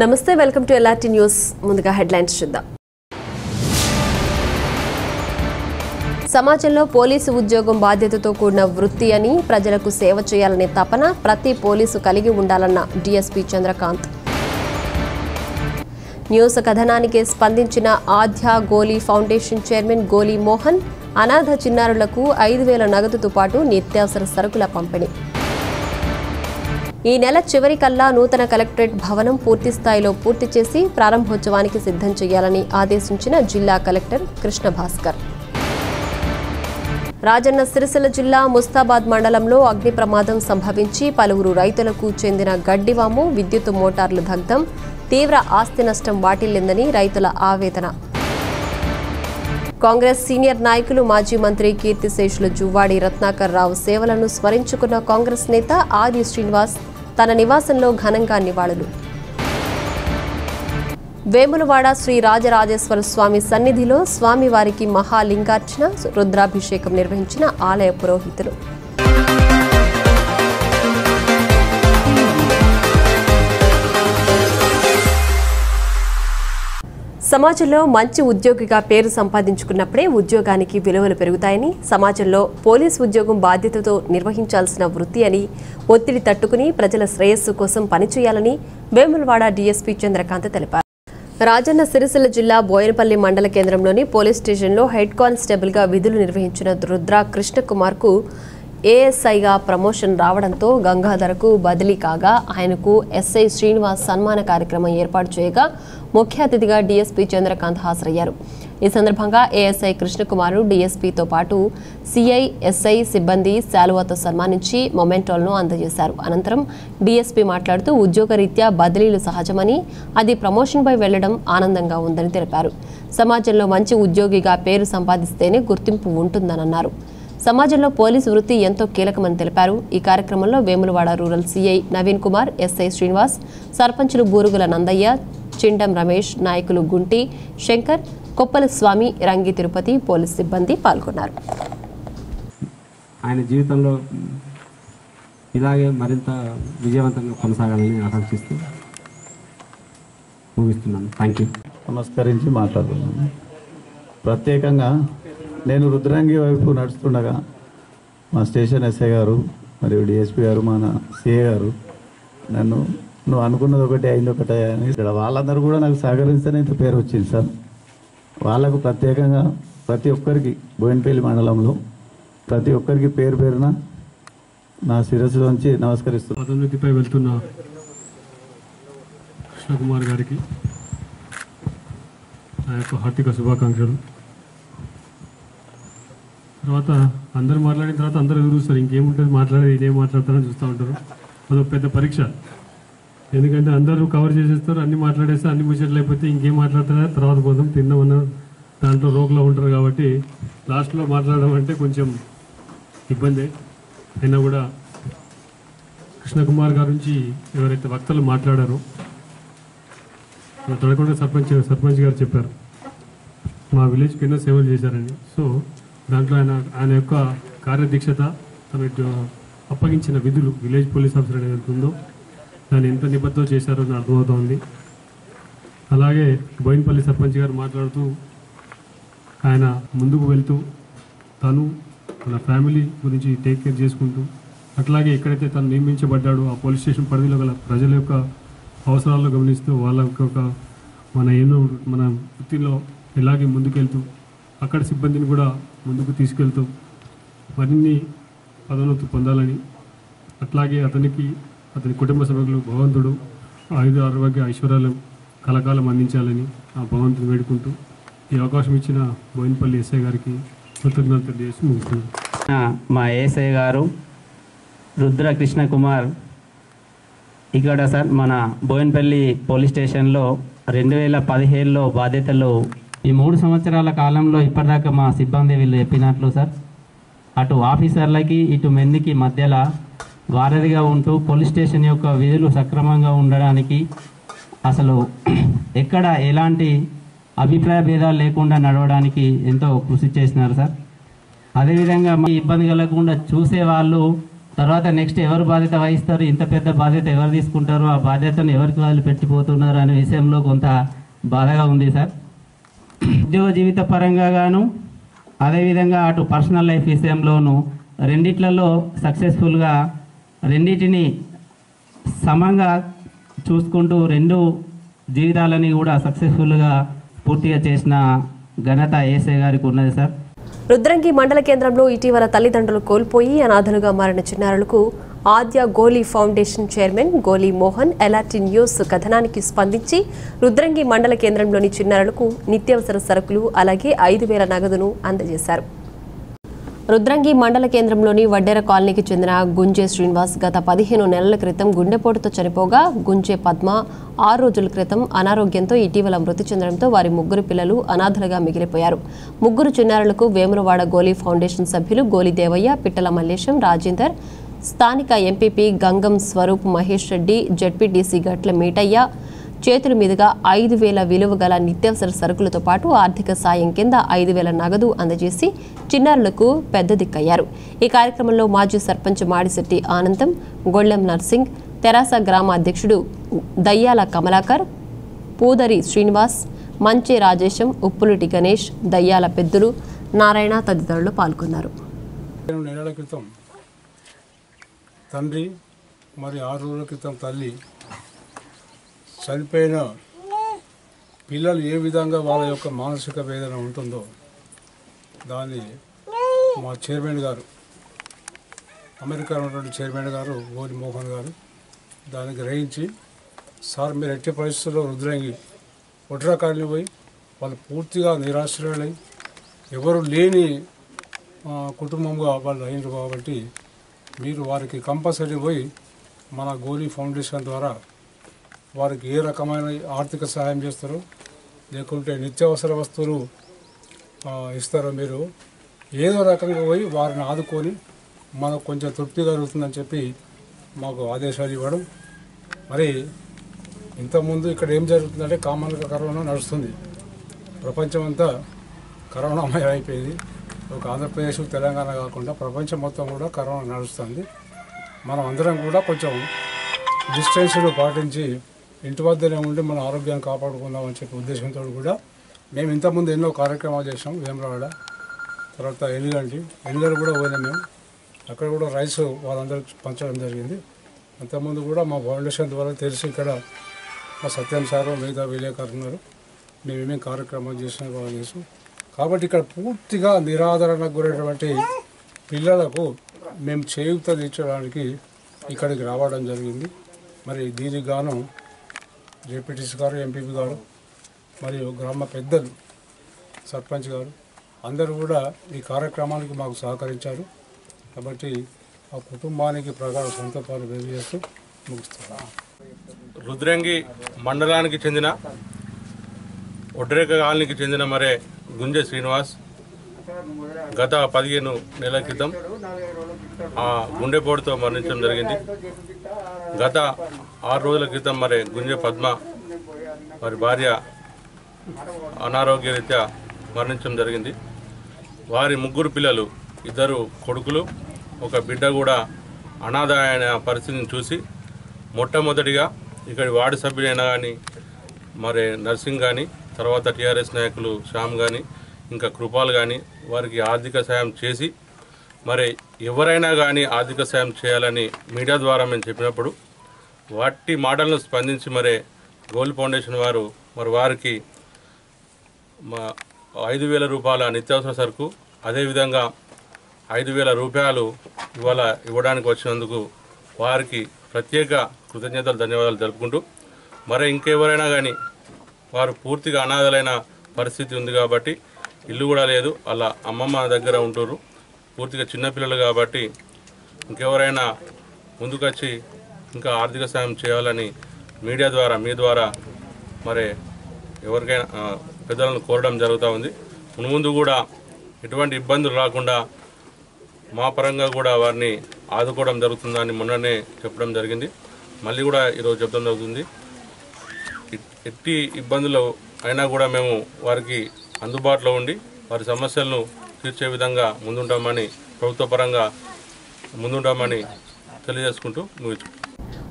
నమస్తే welcome to LRT news. ముందుగా headlines చూద్దాం. సమాజంలో పోలీసు ఉద్యోగం బాధ్యతతో కూడిన వృత్తి అని ప్రజలకు సేవ చేయాలనే తపన ప్రతి పోలీసు కలిగి ఉండాలన్న డీఎస్పీ చంద్రకాంత్. న్యూస్ కథనానికి స్పందించిన ఆధ్యా గోలీ ఫౌండేషన్ చైర్మన్ గోలీ మోహన్ అనాథ చిన్నారులకు ఐదు వేల నగదుతో పాటు నిత్యావసర సరుకుల పంపిణీ. ఈ నెల చివరి కల్లా నూతన కలెక్టరేట్ భవనం పూర్తి స్థాయిలో పూర్తి చేసి ప్రారంభోత్సవానికి సిద్ధం చేయాలని ఆదేశించిన జిల్లా కలెక్టర్ కృష్ణ భాస్కర్ రాజన్న సిరిసిల్ల జిల్లా ముస్తాబాద్ మండలంలో అగ్ని ప్రమాదం సంభవించి పలువురు రైతులకు చెందిన గడ్డివాము విద్యుత్ మోటార్లు దగ్ధం తీవ్ర ఆస్తి నష్టం వాటిల్లిందని రైతుల ఆవేదన. కాంగ్రెస్ సీనియర్ నాయకులు మాజీ మంత్రి కీర్తిశేషులు జువ్వాడి రత్నాకర్ రావు సేవలను స్మరించుకున్న కాంగ్రెస్ నేత ఆది శ్రీనివాస్ తన నివాసంలో ఘనంగా నివాళులు. వేములవాడ శ్రీ రాజరాజేశ్వర స్వామి సన్నిధిలో స్వామివారికి మహాలింగార్చన రుద్రాభిషేకం నిర్వహించిన ఆలయ పురోహితులు. సమాజంలో మంచి ఉద్యోగిగా పేరు సంపాదించుకున్నప్పుడే ఉద్యోగానికి విలువలు పెరుగుతాయని సమాజంలో పోలీస్ ఉద్యోగం బాధ్యతతో నిర్వహించాల్సిన వృత్తి అని ఒత్తిడి తట్టుకుని ప్రజల శ్రేయస్సు కోసం పనిచేయాలని వేములవాడ డీఎస్పీ చంద్రకాంత్ తెలిపారు. రాజన్న సిరిసిల్ల జిల్లా బోయనపల్లి మండల కేంద్రంలోని పోలీస్ స్టేషన్లో హెడ్ కానిస్టేబుల్గా విధులు నిర్వహించిన రుద్ర కృష్ణకుమార్కు ఏఎస్ఐగా ప్రమోషన్ రావడంతో గంగాధరకు బదిలీ కాగా ఆయనకు ఎస్ఐ శ్రీనివాస్ సన్మాన కార్యక్రమం ఏర్పాటు చేయగా ముఖ్య అతిథిగా డీఎస్పీ చంద్రకాంత్ హాజరయ్యారు. ఈ సందర్భంగా ఏఎస్ఐ కృష్ణకుమారు డీఎస్పీతో పాటు సిఐ ఎస్ఐ సిబ్బంది శాలువాతో సన్మానించి మొమెంటోలను అందజేశారు. అనంతరం డీఎస్పీ మాట్లాడుతూ ఉద్యోగరీత్యా బదిలీలు సహజమని అది ప్రమోషన్పై వెళ్ళడం ఆనందంగా ఉందని తెలిపారు. సమాజంలో మంచి ఉద్యోగిగా పేరు సంపాదిస్తేనే గుర్తింపు ఉంటుందన్నారు సమాజంలో పోలీసు వృత్తి ఎంతో కీలకమని తెలిపారు. ఈ కార్యక్రమంలో Vemulawada rural CI Naveen Kumar SI Srinivas సర్పంచులు బూరుగుల నందయ్య చిండం రమేష్ నాయకులు గుంటి శంకర్ కొప్పల స్వామి రంగి తిరుపతి పోలీస్ సిబ్బంది పాల్గొన్నారు. ఆయన జీవితంలో ఇలాగే మరింత విజయవంతంగా కొనసాగాలని ఆకాంక్షిస్తూ ముగిస్తున్నాను. థ్యాంక్ యూ నమస్కరించి మాట్లాడుతున్నాను. ప్రత్యేకంగా నేను రుద్రంగి వైపు నడుస్తుండగా మా స్టేషన్ ఎస్ఐ గారు మరియు డిఎస్పీ గారు మన సిఏ గారు నన్ను నువ్వు అనుకున్నది ఒకటి అయింది ఒకటే అని ఇక్కడ వాళ్ళందరూ కూడా నాకు సహకరిస్తేనే ఇంత పేరు వచ్చింది సార్. వాళ్ళకు ప్రత్యేకంగా ప్రతి ఒక్కరికి బోయినపల్లి మండలంలో ప్రతి ఒక్కరికి పేరు పేరున నా శిరస్సులోంచి నమస్కరిస్తున్నాను పదోన్నతిపై వెళ్తున్న కృష్ణకుమార్ గారికి నా యొక్క హార్దిక శుభాకాంక్షలు. తర్వాత అందరు మాట్లాడిన తర్వాత అందరూ ఎదురు చూస్తారు ఇంకేముంటుంది? మాట్లాడేది ఇదేం మాట్లాడతారని చూస్తూ ఉంటారు. అదొక పెద్ద పరీక్ష. ఎందుకంటే అందరూ కవర్ చేసేస్తారు అన్ని మాట్లాడేస్తే అన్ని ముచ్చట్లు అయిపోతే ఇంకేం మాట్లాడతారా? తర్వాత పోదాం తిందామన్న దాంట్లో రోగులో ఉంటారు కాబట్టి లాస్ట్లో మాట్లాడడం అంటే కొంచెం ఇబ్బందే. అయినా కూడా కృష్ణకుమార్ గారి నుంచి ఎవరైతే వక్తలు మాట్లాడారో తడకుండా సర్పంచ్ సర్పంచ్ గారు చెప్పారు మా విలేజ్కి ఎన్నో సేవలు చేశారని. సో దాంట్లో ఆయన ఆయన యొక్క కార్యదీక్షత తన అప్పగించిన విధులు విలేజ్ పోలీస్ ఆఫీసర్ అనేది ఉందో దాన్ని ఎంత నిబద్ధతో చేశారో అని అర్థమవుతోంది. అలాగే బోయినపల్లి సర్పంచ్ గారు మాట్లాడుతూ ఆయన ముందుకు వెళ్తూ తను తన ఫ్యామిలీ గురించి టేక్ కేర్ చేసుకుంటూ అట్లాగే ఎక్కడైతే తను నియమించబడ్డాడో ఆ పోలీస్ స్టేషన్ పరిధిలో గల ప్రజల యొక్క అవసరాలను గమనిస్తూ వాళ్ళ యొక్క మన ఎన్నో మన వృత్తిలో ఎలాగే ముందుకెళ్తూ అక్కడ సిబ్బందిని కూడా ముందుకు తీసుకెళ్తూ మరిన్ని పదోన్నతి పొందాలని అట్లాగే అతనికి అతని కుటుంబ సభ్యులు భగవంతుడు ఆయుధ ఆరోగ్య ఐశ్వర్యాలు కలకాలం అందించాలని ఆ భగవంతుని వేడుకుంటూ ఈ అవకాశం ఇచ్చిన బోయినపల్లి ఎస్ఐ గారికి కృతజ్ఞతలు తెలియజేసి ముగిస్తున్నాను. మా ఏసఐ గారు రుద్ర కృష్ణ కుమార్ ఇక్కడ సార్ మన బోయినపల్లి పోలీస్ స్టేషన్లో రెండు వేల పదిహేడులో బాధ్యతలు ఈ మూడు సంవత్సరాల కాలంలో ఇప్పటిదాకా మా సిబ్బంది వీళ్ళు చెప్పినట్లు సార్. అటు ఆఫీసర్లకి ఇటు మందికి మధ్యలో వారధిగా ఉంటూ పోలీస్ స్టేషన్ యొక్క విధులు సక్రమంగా ఉండడానికి అసలు ఎక్కడ ఎలాంటి అభిప్రాయ భేదాలు లేకుండా నడవడానికి ఎంతో కృషి చేసినారు సార్. అదేవిధంగా మా ఇబ్బంది కలగకుండా చూసే వాళ్ళు తర్వాత నెక్స్ట్ ఎవరు బాధ్యత వహిస్తారు ఇంత పెద్ద బాధ్యత ఎవరు తీసుకుంటారు ఆ బాధ్యతను ఎవరికి వాళ్ళు పెట్టిపోతున్నారు అనే విషయంలో కొంత బాధగా ఉంది సార్. ఉద్యోగ జీవిత పరంగా గాను అదేవిధంగా అటు పర్సనల్ లైఫ్ విషయంలోనూ రెండిట్లలో సక్సెస్ఫుల్గా రెండింటిని సమంగా చూసుకుంటూ రెండు జీవితాలని కూడా సక్సెస్ఫుల్గా పూర్తిగా చేసిన ఘనత ఏసే గారికి ఉన్నది సార్. రుద్రంగి మండల కేంద్రంలో ఇటీవల తల్లిదండ్రులు కోల్పోయి అనాథలుగా మారిన చిన్నారులకు ఆద్య గోలీ ఫౌండేషన్ చైర్మన్ గోలీ మోహన్ ఎలాటి న్యూస్ కథనానికి స్పందించి రుద్రంగి మండల కేంద్రంలోని చిన్నారులకు నిత్యావసర సరుకులు అలాగే ఐదు వేల నగదును అందజేశారు. రుద్రంగి మండల కేంద్రంలోని వడ్డెర కాలనీకి చెందిన గుంజే శ్రీనివాస్ గత పదిహేను నెలల క్రితం గుండెపోటుతో చనిపోగా గుంజే పద్మ ఆరు రోజుల క్రితం అనారోగ్యంతో ఇటీవల మృతి చెందడంతో వారి ముగ్గురు పిల్లలు అనాథలుగా మిగిలిపోయారు. ముగ్గురు చిన్నారులకు వేములవాడ గోలీ ఫౌండేషన్ సభ్యులు గోలి దేవయ్య పిట్టల మల్లేశం రాజేందర్ స్థానిక ఎంపీపీ గంగం స్వరూప్ మహేష్ రెడ్డి జడ్పీటీసీ గట్ల మీటయ్య చేతుల మీదుగా ఐదు వేల విలువ గల నిత్యావసర సరుకులతో పాటు ఆర్థిక సాయం కింద ఐదు వేల నగదు అందజేసి చిన్నారులకు పెద్ద దిక్కయ్యారు. ఈ కార్యక్రమంలో మాజీ సర్పంచ్ మాడిశెట్టి ఆనందం గొళ్ళెం నర్సింగ్ తెరాస గ్రామ అధ్యక్షుడు దయ్యాల కమలాకర్ పూదరి శ్రీనివాస్ మంచి రాజేశం ఉప్పులుటి గణేష్ దయ్యాల పెద్దులు నారాయణ తదితరులు పాల్గొన్నారు. నెలల క్రితం తండ్రి మరి ఆరు రోజుల క్రితం తల్లి చనిపోయిన పిల్లలు ఏ విధంగా వాళ్ళ యొక్క మానసిక వేదన ఉంటుందో దాన్ని మా చైర్మన్ గారు అమెరికా ఉన్నటువంటి చైర్మన్ గారు గోరి మోహన్ గారు దాన్ని గ్రహించి సార్ మీరు ఎట్టి పరిస్థితుల్లో రుద్రంగి ఒడ్రాకాలని పోయి వాళ్ళు పూర్తిగా నిరాశ్రయులై ఎవరు లేని కుటుంబంగా వాళ్ళు అయినారు కాబట్టి మీరు వారికి కంపల్సరీ పోయి మన గోలీ ఫౌండేషన్ ద్వారా వారికి ఏ రకమైన ఆర్థిక సహాయం చేస్తారో లేకుంటే నిత్యావసర వస్తువులు ఇస్తారో మీరు ఏదో రకంగా పోయి వారిని ఆదుకొని మనకు కొంచెం తృప్తి కలుగుతుందని చెప్పి మాకు ఆదేశాలు ఇవ్వడం. మరి ఇంతకుముందు ఇక్కడ ఏం జరుగుతుందంటే కామన్గా కరోనా నడుస్తుంది. ప్రపంచమంతా కరోనామయం అయిపోయింది. ఒక ఆంధ్రప్రదేశ్ తెలంగాణ కాకుండా ప్రపంచం మొత్తం కూడా కరోనా నడుస్తుంది. మనం అందరం కూడా కొంచెం డిస్టెన్స్ను పాటించి ఇంటి వద్దనే ఉండి మన ఆరోగ్యాన్ని కాపాడుకుందామని చెప్పే ఉద్దేశంతో కూడా మేము ఇంతకుముందు ఎన్నో కార్యక్రమాలు చేసాం వేమరాడ తర్వాత ఎల్లుగంటి ఎల్లుగంటి కూడా పోయినాం మేము. అక్కడ కూడా రైస్ వాళ్ళందరికీ పంచడం జరిగింది. అంతకుముందు కూడా మా ఫౌండేషన్ ద్వారా తెలిసి ఇక్కడ మా సత్యం సారు మిగతా విలేకరున్నారు మేమేమేమి కార్యక్రమాలు చేసినా వాళ్ళు చేసాం. కాబట్టి ఇక్కడ పూర్తిగా నిరాదరణకు గురైనటువంటి పిల్లలకు మేము చేయుత తీర్చడానికి ఇక్కడికి రావడం జరిగింది. మరి దీనికి గాను జేపీటీసీ గారు ఎంపీపీ గారు మరియు గ్రామ పెద్దలు సర్పంచ్ గారు అందరూ కూడా ఈ కార్యక్రమానికి మాకు సహకరించారు. కాబట్టి ఆ కుటుంబానికి ప్రగాఢ సంతపాలు తెలియజేస్తూ ముగిస్తున్నాను. రుద్రంగి మండలానికి చెందిన ఒడ్రేక కాలనీకి చెందిన మరే గుంజె శ్రీనివాస్ గత పదిహేను నెలల క్రితం ఆ గుండెపోటుతో మరణించడం జరిగింది. గత ఆరు రోజుల క్రితం మరి గుంజె పద్మ వారి భార్య అనారోగ్యరీత్యా మరణించడం జరిగింది. వారి ముగ్గురు పిల్లలు ఇద్దరు కొడుకులు ఒక బిడ్డ కూడా అనాథ అయిన పరిస్థితిని చూసి మొట్టమొదటిగా ఇక్కడి వార్డు సభ్యులైనా కానీ మరి నర్సింగ్ కానీ తర్వాత టీఆర్ఎస్ నాయకులు శ్యామ్ కానీ ఇంకా కృపాల్ కానీ వారికి ఆర్థిక సాయం చేసి మరి ఎవరైనా కానీ ఆర్థిక సాయం చేయాలని మీడియా ద్వారా మేము చెప్పినప్పుడు వాటి మాటలను స్పందించి మరే గోల్డ్ ఫౌండేషన్ వారు మరి వారికి మా ఐదు వేల రూపాయల నిత్యావసర సరుకు అదేవిధంగా ఐదు వేల రూపాయలు ఇవాళ ఇవ్వడానికి వచ్చినందుకు వారికి ప్రత్యేక కృతజ్ఞతలు ధన్యవాదాలు తెలుపుకుంటూ మరి ఇంకెవరైనా కానీ వారు పూర్తిగా అనాథలైన పరిస్థితి ఉంది కాబట్టి ఇల్లు కూడా లేదు. అలా అమ్మమ్మ దగ్గర ఉంటారు పూర్తిగా చిన్నపిల్లలు కాబట్టి ఇంకెవరైనా ముందుకొచ్చి ఇంకా ఆర్థిక సాయం చేయాలని మీడియా ద్వారా మీ ద్వారా మరి ఎవరికైనా పెద్దలను కోరడం జరుగుతూ ఉంది. ముందు కూడా ఎటువంటి ఇబ్బందులు రాకుండా మా పరంగా కూడా వారిని ఆదుకోవడం జరుగుతుందని మొన్ననే చెప్పడం జరిగింది. మళ్ళీ కూడా ఈరోజు చెప్పడం జరుగుతుంది. ఎట్టి ఇబ్బందులు అయినా కూడా మేము వారికి అందుబాటులో ఉండి వారి సమస్యలను తీర్చే విధంగా ముందుంటామని ప్రభుత్వ పరంగా ముందుంటామని తెలియజేసుకుంటూ ముగించు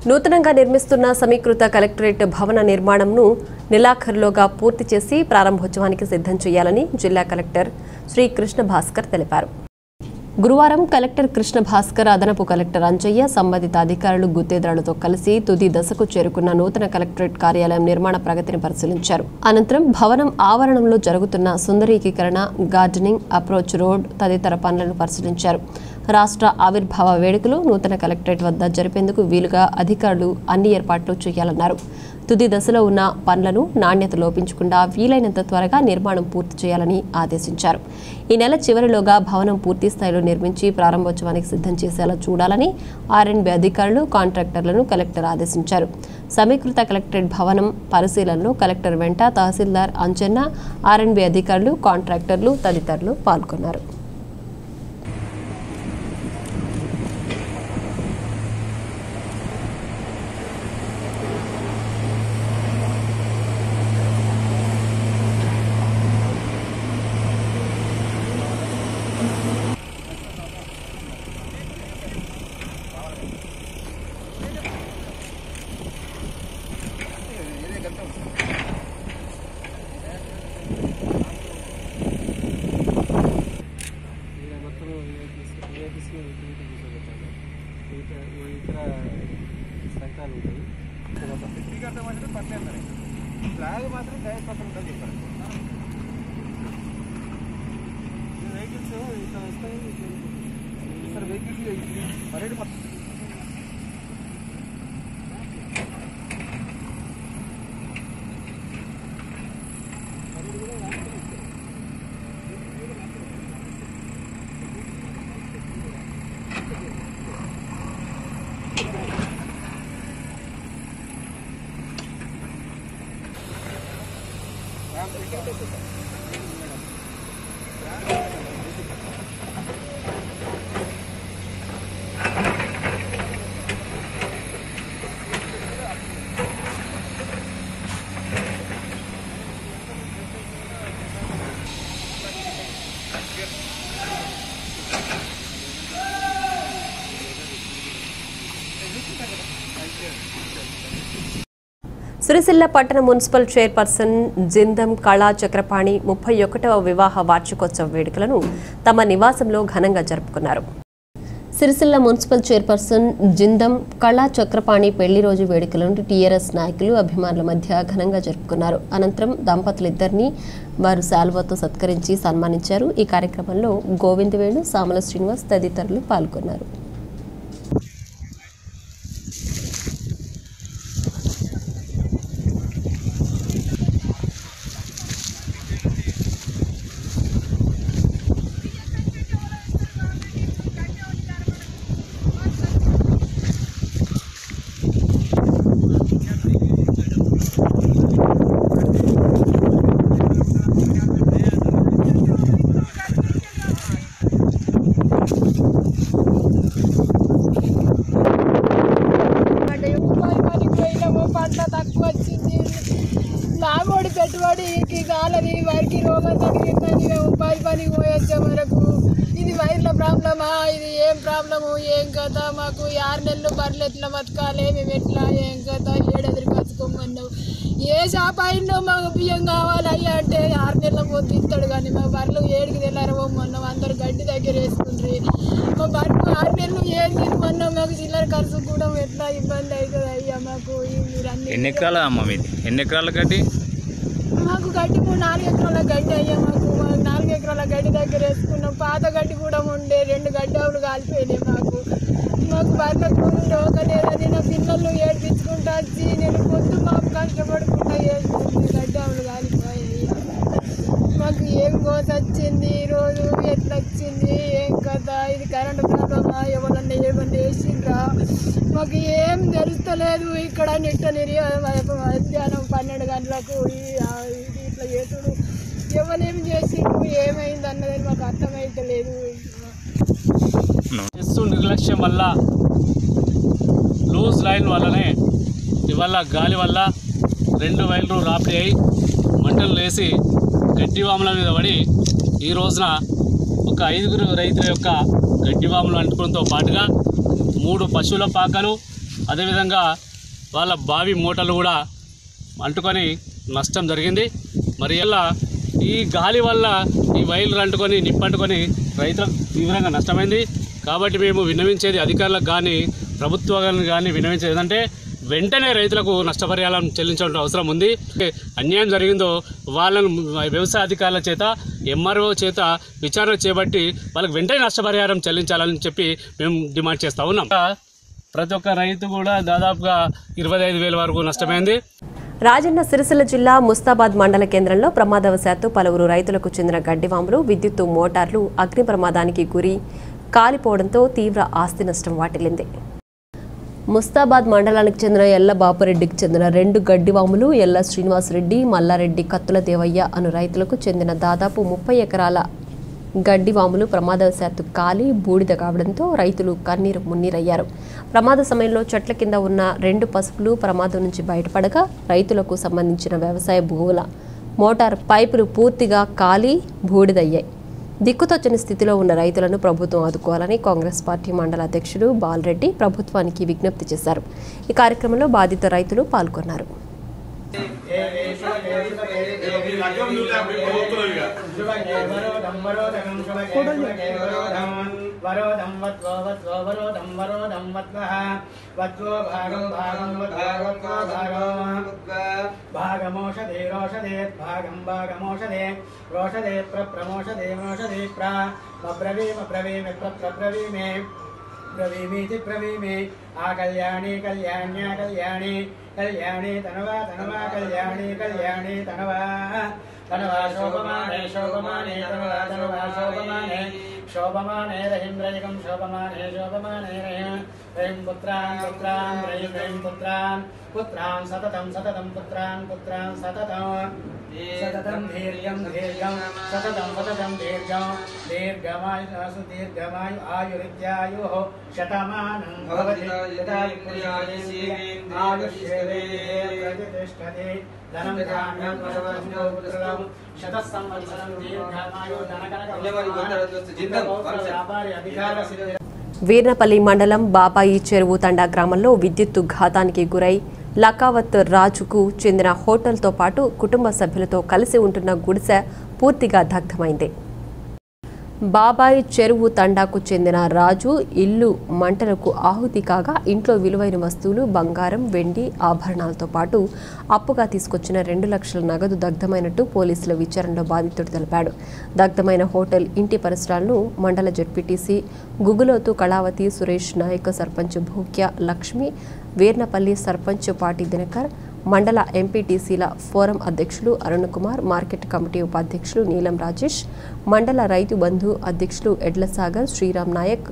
నూతనంగా నిర్మిస్తున్న సమీకృత కలెక్టరేట్ భవన నిర్మాణంను నెలాఖరులోగా పూర్తి చేసి ప్రారంభోత్సవానికి సిద్ధం చేయాలని జిల్లా కలెక్టర్ శ్రీ కృష్ణ భాస్కర్ తెలిపారు. గురువారం కలెక్టర్ కృష్ణ భాస్కర్ అదనపు కలెక్టర్ అంజయ్య సంబంధిత అధికారులు గుత్తేదారులతో కలిసి తుది దశకు చేరుకున్న నూతన కలెక్టరేట్ కార్యాలయం నిర్మాణ ప్రగతిని పరిశీలించారు. అనంతరం భవనం ఆవరణంలో జరుగుతున్న సుందరీకీకరణ గార్డెనింగ్ అప్రోచ్ రోడ్ తదితర పనులను పరిశీలించారు. రాష్ట్ర ఆవిర్భావ వేడుకలు నూతన కలెక్టరేట్ వద్ద జరిపేందుకు వీలుగా అధికారులు అన్ని ఏర్పాట్లు చేయాలన్నారు. తుది దశలో ఉన్న పనులను నాణ్యత లోపించకుండా వీలైనంత త్వరగా నిర్మాణం పూర్తి చేయాలని ఆదేశించారు. ఈ నెల చివరిలోగా భవనం పూర్తి స్థాయిలో నిర్మించి ప్రారంభోత్సవానికి సిద్ధం చేసేలా చూడాలని ఆర్ఎండ్బి అధికారులు కాంట్రాక్టర్లను కలెక్టర్ ఆదేశించారు. సమీకృత కలెక్టరేట్ భవనం పరిశీలనలో కలెక్టర్ వెంట తహసీల్దార్ అంజన్న ఆర్ఎండ్బి అధికారులు కాంట్రాక్టర్లు తదితరులు పాల్గొన్నారు. ఇక్కడ సంకరాలు ఉంటాయి. ఫిఫ్టీ కడితే మాత్రం పర్లేదు మరి ఫ్లాగ్ మాత్రం డైరెక్ట్ పక్కన ఉంటుంది ఇక్కడ వెహికల్స్ ఇక్కడ వస్తాయి ఇక్కడ వెహికల్స్ పరేడ్ మొత్తం సిరిసిల్ల పట్టణ మున్సిపల్ చైర్పర్సన్ జిందం కళా చక్రపాణి ముప్పై ఒకటవ వివాహ వార్షికోత్సవ వేడుకలను తమ నివాసంలో ఘనంగా జరుపుకున్నారు. సిరిసిల్ల మున్సిపల్ చైర్పర్సన్ జిందం కళా చక్రపాణి పెళ్ళి రోజు వేడుకలను టీఆర్ఎస్ నాయకులు అభిమానుల మధ్య ఘనంగా జరుపుకున్నారు. అనంతరం దంపతులిద్దరినీ వారు శాల్వతో సత్కరించి సన్మానించారు. ఈ కార్యక్రమంలో గోవిందవేణు సామల శ్రీనివాస్ తదితరులు పాల్గొన్నారు అంటే ఉపాధి పనికి పోయినాము పంట తక్కువ వచ్చింది నాగోడి పెట్టుబడికి కాలని వారికి రోగం తగిలిందని మేము ఉపాధి పనికి పోయొచ్చే వరకు ఇది వైర్ల ప్రాబ్లమా ఇది ఏం ప్రాబ్లము ఏం కథ మాకు ఆరు నెలలు బర్రెలు ఎట్లా బతకాలి మేము ఎట్లా ఏం కథ? ఏడెదురు కచ్చుకోమన్నావు ఏ షాప్ అయినో మాకు బియ్యం కావాలి అయ్యా అంటే ఆరు నెలల పోతే ఇస్తాడు కానీ మా బర్రెలు ఏడికి తెల్లారబోమన్నాం అందరు గడ్డి దగ్గర వేసుకుండ్రి. మా బర్రెలు ఆరు నెలలు ఏం తినమన్నాం మాకు చిల్లర ఖర్చు కూడా ఎట్లా ఇబ్బంది అవుతుంది అయ్యా మాకు? మీరు అన్ని ఎన్ని ఎకరాల అమ్మ మీది? ఎన్ని ఎకరాల గడ్డి? మాకు గడ్డి మూడు నాలుగు ఎకరాల గడ్డి అయ్యా మాకు. నాలుగు ఎకరాల గడ్డి దగ్గర వేసుకున్నాం. పాత గడ్డి కూడా ఉండే రెండు గడ్డి ఆవులు కాలిపోయినాయి మాకు. మాకు బర్రెలకు లేదని నా పిల్లలు ఏడిపించుకుంటా వచ్చి నేను పొద్దు మాకు కష్టపడుకుంటా వేసుకుంది గడ్డి కాలిపోయాయి. మాకు ఏం కోత వచ్చింది ఈరోజు ఎట్లా వచ్చింది ఏం కదా ఇది కరెంట్ ప్రాబ్లమా ఎవరన్నా ఏమన్నా వేసిండ్రా మాకు ఏం తెలుస్తలేదు ఇక్కడ నిట్ట నిర్య మధ్యాహ్నం పన్నెండు గంటలకు ఇది ఇట్లా చేసుడు. ఎవరేం చేసిండు ఏమైంది అన్నది మాకు అర్థమైతలేదు. ఎస్సు నిర్లక్ష్యం వల్ల లూజ్ లైన్ వల్లనే ఇవాళ గాలి వల్ల రెండు వైర్లు రాపిడి అయి మంటలు లేసి గడ్డి వాముల మీద పడి ఈ రోజున ఒక ఐదుగురు రైతుల యొక్క గడ్డి వాములు అంటుకోవడంతో పాటుగా మూడు పశువుల పాకలు అదేవిధంగా వాళ్ళ బావి మూటలు కూడా అంటుకొని నష్టం జరిగింది. మరి ఇలా ఈ గాలి వల్ల ఈ వైర్లు అంటుకొని నిప్పంటుకొని రైతులకు తీవ్రంగా నష్టమైంది. కాబట్టి మేము విన్నవించేది అధికారులకు కానీ ప్రభుత్వాలను కానీ విన్నవించేది ఏంటంటే వెంటనే రైతులకు నష్టపరిహారం చెల్లించాల్సిన అవసరం ఉంది. అన్యాయం జరిగిందో వాళ్ళను వ్యవసాయ అధికారుల చేత ఎంఆర్ఓ చేత విచారణ చేపట్టి వాళ్ళకి వెంటనే నష్టపరిహారం చెల్లించాలని చెప్పి మేము డిమాండ్ చేస్తూ ఉన్నాం. ప్రతి ఒక్క రైతు కూడా దాదాపుగా ఇరవై ఐదు వేల వరకు నష్టమైంది. రాజన్న సిరిసిల్ల జిల్లా ముస్తాబాద్ మండల కేంద్రంలో ప్రమాదవశాత్తు పలువురు రైతులకు చెందిన గడ్డివాములు విద్యుత్తు మోటార్లు అగ్ని ప్రమాదానికి గురి. కాలిపోవడంతో తీవ్ర ఆస్తి నష్టం వాటిల్లింది. ముస్తాబాద్ మండలానికి చెందిన ఎల్ల బాపురెడ్డికి చెందిన రెండు గడ్డివాములు ఎల్ల శ్రీనివాసరెడ్డి మల్లారెడ్డి కత్తుల దేవయ్య అను రైతులకు చెందిన దాదాపు ముప్పై ఎకరాల గడ్డివాములు ప్రమాదవశాత్తు కాలి బూడిద కావడంతో రైతులు కన్నీరు మున్నీరయ్యారు. ప్రమాద సమయంలో చెట్ల కింద ఉన్న రెండు పసుపులు ప్రమాదం నుంచి బయటపడగా రైతులకు సంబంధించిన వ్యవసాయ భూముల మోటార్ పైపులు పూర్తిగా కాలి బూడిదయ్యాయి. దిక్కుతొచ్చని స్థితిలో ఉన్న రైతులను ప్రభుత్వం ఆదుకోవాలని కాంగ్రెస్ పార్టీ మండల అధ్యక్షుడు బాలరెడ్డి ప్రభుత్వానికి విజ్ఞప్తి చేశారు ఈ కార్యక్రమంలో బాధిత రైతులు పాల్గొన్నారు वरोदं वत्वो वत्वो वरोदं वरोदं वत्वः वत्वो भागो भागं वत्वो भागो भागमोषधे रोषधे, भागं भागमोषधे। रोषधे प्रप्रमोषधे मोषधे प्रा। ब्रवीम ब्रवीम प्रत्र ब्रवीमे ब्रवीमीति ब्रवीमे। आ कल्याणी कल्याण्या, कल्याणी। कल्याणी, तनवा तनवा, कल्याणी कल्याणी, तनवा। धनवाशोपमाने शोभमाने धनवाशोपमाने शोभमाने। रहिम्रजकं शोभमाने शोभमाने रहिम् पुत्रान् पुत्रान् रहिं रहिं पुत्रान्। पुत्रान् सततं सततं पुत्रान् पुत्रान् सततम्। सततं धीर्यं धीर्यं सततं सततं धीर्यं दीर्घमायुसु दीर्घमायु आयुरित्यायुः शतमानं भवति। आयुष्यते। प्रतिष्ठते। వీర్నపల్లి మండలం బాబాయి చెరువు తండా గ్రామంలో విద్యుత్తు ఘాతానికి గురై లకావత్ రాజుకు చెందిన హోటల్తో పాటు కుటుంబ సభ్యులతో కలిసి ఉంటున్న గుడిసె పూర్తిగా దగ్ధమైంది. బాబాయి చెరువు తండాకు చెందిన రాజు ఇల్లు మంటలకు ఆహుతి కాగా ఇంట్లో విలువైన వస్తువులు బంగారం వెండి ఆభరణాలతో పాటు అప్పుగా తీసుకొచ్చిన రెండు లక్షల నగదు దగ్ధమైనట్టు పోలీసుల విచారణలో బాధితుడు తెలిపాడు. దగ్ధమైన హోటల్ ఇంటి పరిసరాలను మండల జడ్పీటీసీ గుగులోతు కళావతి సురేష్ నాయక్ సర్పంచ్ భూక్య లక్ష్మి వీర్నపల్లి సర్పంచ్ పాటి దినకర్ మండల ఎంపీటీసీల ఫోరం అధ్యక్షులు అరుణ్ కుమార్ మార్కెట్ కమిటీ ఉపాధ్యక్షులు నీలం రాజేష్ మండల రైతు బంధు అధ్యక్షులు ఎడ్లసాగర్ శ్రీరామ్ నాయక్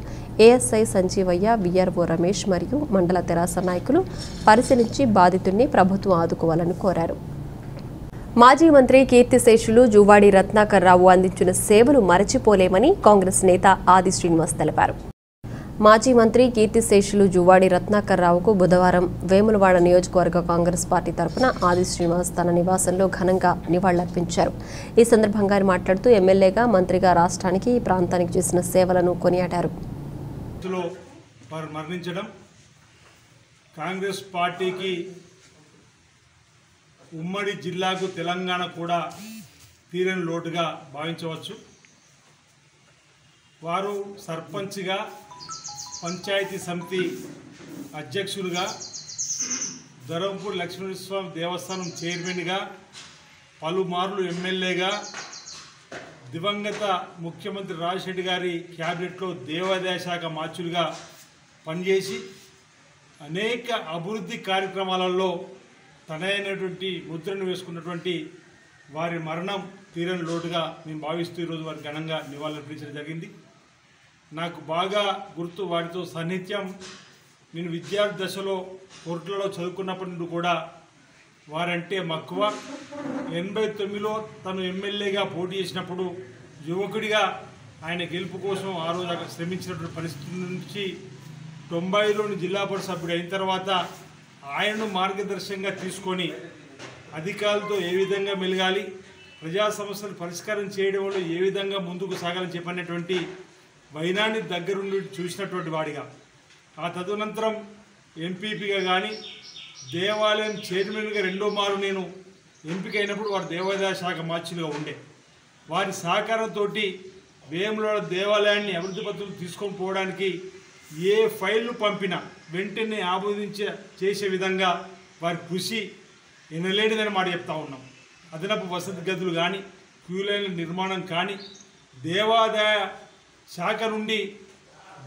ఏఎస్ఐ సంజీవయ్య విఆర్ఓ రమేష్ మరియు మండల తెరాస నాయకులు పరిశీలించి బాధితుడిని ప్రభుత్వం ఆదుకోవాలని కోరారు. మాజీ మంత్రి కీర్తిశేషులు జువాడి రత్నాకర్ రావు అందించిన సేవలు మరచిపోలేమని కాంగ్రెస్ నేత ఆది శ్రీనివాస్ తెలిపారు. మాజీ మంత్రి కీర్తిశేషులు జువాడి రత్నాకర్ రావుకు బుధవారం వేములవాడ నియోజకవర్గ కాంగ్రెస్ పార్టీ తరపున ఆది శ్రీనివాస్ తన నివాసంలో ఘనంగా నివాళులర్పించారు. ఈ సందర్భంగా ఆయన మాట్లాడుతూ ఎమ్మెల్యేగా మంత్రిగా రాష్ట్రానికి ఈ ప్రాంతానికి చేసిన సేవలను కొనియాడారు. మరణించడం కాంగ్రెస్ పార్టీకి ఉమ్మడి జిల్లాకు తెలంగాణ కూడా తీరని లోటుగా భావించవచ్చు. వారు సర్పంచ్గా పంచాయతీ సమితి అధ్యక్షులుగా ధరంపూర్ లక్ష్మీస్వామి దేవస్థానం చైర్మన్గా పలుమార్లు ఎమ్మెల్యేగా దివంగత ముఖ్యమంత్రి రాజశెట్టి గారి క్యాబినెట్లో దేవాదాయ శాఖ మార్చులుగా పనిచేసి అనేక అభివృద్ధి కార్యక్రమాలలో తనైనటువంటి ముద్రను వేసుకున్నటువంటి వారి మరణం తీరని లోటుగా మేము భావిస్తూ ఈరోజు వారి ఘనంగా నివాళులర్పించడం జరిగింది. నాకు బాగా గుర్తు వారితో సాన్నిధ్యం. నేను విద్యార్థి దశలో కోర్టులలో చదువుకున్నప్పటి నుండి కూడా వారంటే మక్కువ. ఎనభై తొమ్మిదిలో తను ఎమ్మెల్యేగా పోటీ చేసినప్పుడు యువకుడిగా ఆయన గెలుపు కోసం ఆ రోజు అక్కడ శ్రమించినటువంటి పరిస్థితి నుంచి తొంభైలోని జిల్లా పరిషత్ సభ్యుడు అయిన తర్వాత ఆయనను మార్గదర్శకంగా తీసుకొని అధికారులతో ఏ విధంగా మెలగాలి ప్రజా సమస్యలు పరిష్కారం చేయడం వల్ల ఏ విధంగా ముందుకు సాగాలని చెప్పినటువంటి వైనాన్ని దగ్గరుండి చూసినటువంటి వాడిగా. ఆ తదనంతరం ఎంపీపీగా కానీ దేవాలయం చైర్మన్గా రెండో మారు నేను ఎంపికైనప్పుడు వారు దేవాదాయ శాఖ మార్చిలుగా ఉండే. వారి సహకారంతో వేములవాడ దేవాలయాన్ని అభివృద్ధి పత్రులు తీసుకొని పోవడానికి ఏ ఫైల్ను పంపినా వెంటనే ఆమోదించే చేసే విధంగా వారి కృషి ఎనలేనిదని మాట చెప్తా ఉన్నాం. అదనపు వసతి గదులు కానీ క్యూ లైన్ల నిర్మాణం కానీ దేవాదాయ శాఖ నుండి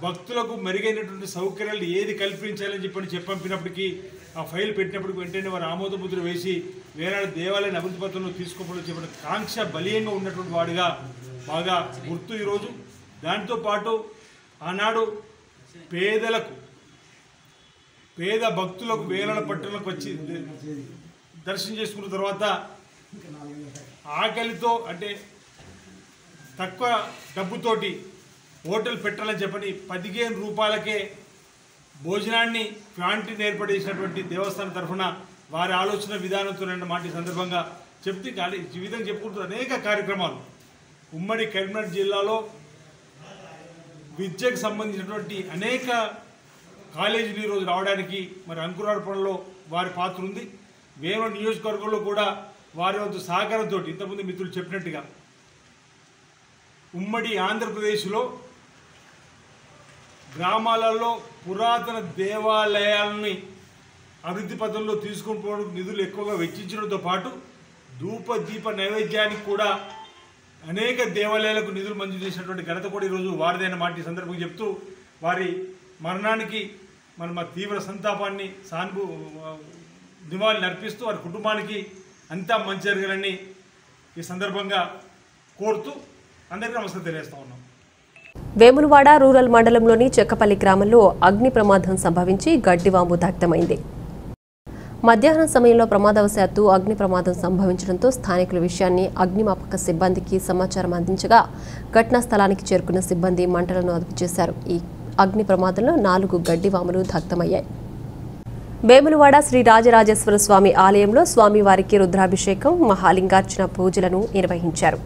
భక్తులకు మెరుగైనటువంటి సౌకర్యాలు ఏది కల్పించాలని చెప్పని చెప్పంపినప్పటికీ ఆ ఫైల్ పెట్టినప్పటికి వెంటనే వారు ఆమోద ముద్ర వేసి వేనాడు దేవాలయాన్ని అభివృద్ధి పత్రంలో తీసుకోవడం చెప్పిన కాంక్ష బలీయంగా ఉన్నటువంటి వాడిగా బాగా గుర్తు ఈరోజు. దాంతోపాటు ఆనాడు పేదలకు పేద భక్తులకు వేలాడ పట్టణంలోకి వచ్చి దర్శనం చేసుకున్న తర్వాత ఆకలితో అంటే తక్కువ డబ్బుతోటి హోటల్ పెట్టాలని చెప్పని పదిహేను రూపాయలకే భోజనాన్ని క్వాంటిటీని ఏర్పాటు చేసినటువంటి దేవస్థానం తరఫున వారి ఆలోచన విధానంతో మాట ఈ సందర్భంగా చెప్తే కానీ ఈ విధంగా చెప్పుకుంటూ అనేక కార్యక్రమాలు. ఉమ్మడి కరీంనగర్ జిల్లాలో విద్యకు సంబంధించినటువంటి అనేక కాలేజీలు ఈరోజు రావడానికి మరి అంకురార్పణలో వారి పాత్ర ఉంది. వేమ నియోజకవర్గంలో కూడా వారి వంతు సహకారంతో ఇంతకుముందు మిత్రులు చెప్పినట్టుగా ఉమ్మడి ఆంధ్రప్రదేశ్లో గ్రామాలలో పురాతన దేవాలయాలని అభివృద్ధి పథంలో తీసుకుని పోవడం నిధులు ఎక్కువగా వెచ్చించడంతో పాటు ధూప దీప నైవేద్యానికి కూడా అనేక దేవాలయాలకు నిధులు మంజూరు చేసినటువంటి ఘనత కూడా ఈరోజు వారిదైన మాట ఈ సందర్భంగా చెప్తూ వారి మరణానికి మన మా తీవ్ర సంతాపాన్ని సానుభూ నివాళులు అర్పిస్తూ వారి కుటుంబానికి అంతా మంచి జరగాలని ఈ సందర్భంగా కోరుతూ అందరికీ నమస్తే తెలియజేస్తా ఉన్నాం. వేములవాడ రూరల్ మండలంలోని చెక్కపల్లి గ్రామంలో అగ్ని ప్రమాదం సంభవించి గడ్డివాంబు దగ్ధమైంది. మధ్యాహ్నం సమయంలో ప్రమాదవశాత్తు అగ్ని ప్రమాదం సంభవించడంతో స్థానికుల విషయాన్ని అగ్నిమాపక సిబ్బందికి సమాచారం అందించగా ఘటనా స్థలానికి చేరుకున్న సిబ్బంది మంటలను అదుపు చేశారు. ఈ అగ్ని ప్రమాదంలో నాలుగు గడ్డివాములు దగ్ధమయ్యాయి. వేములవాడ శ్రీ రాజరాజేశ్వర స్వామి ఆలయంలో స్వామివారికి రుద్రాభిషేకం మహాలింగార్చన పూజలను నిర్వహించారు.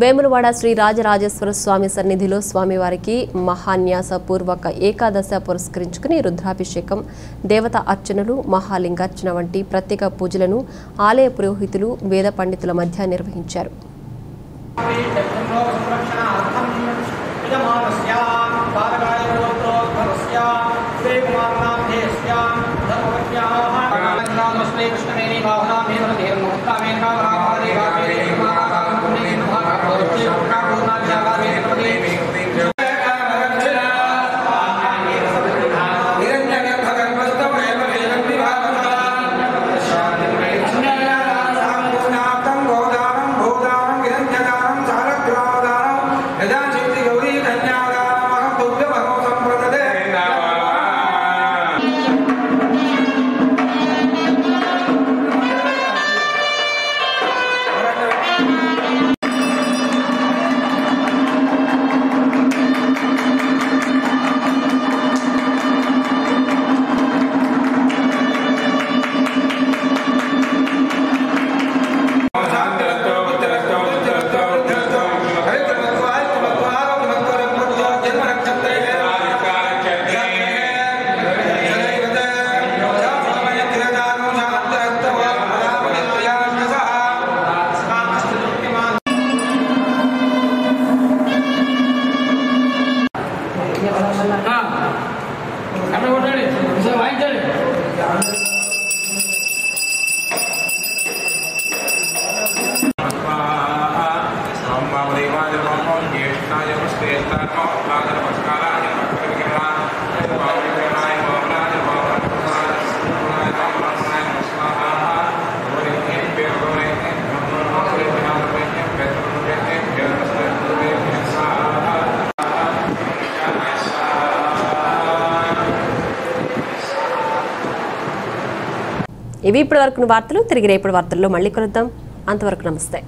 వేములవాడ శ్రీ రాజరాజేశ్వర స్వామి సన్నిధిలో స్వామివారికి మహాన్యాసపూర్వక ఏకాదశ పురస్కరించుకుని రుద్రాభిషేకం దేవత అర్చనలు మహాలింగార్చన వంటి ప్రత్యేక పూజలను ఆలయ పురోహితులు వేద పండితుల మధ్య నిర్వహించారు. આપણે ઓટાડે સાહેબ આવી જાય ఇవి ఇప్పటి వరకు వార్తలు. తిరిగి రేపటి వార్తల్లో మళ్ళీ కలుద్దాం. అంతవరకు నమస్తే.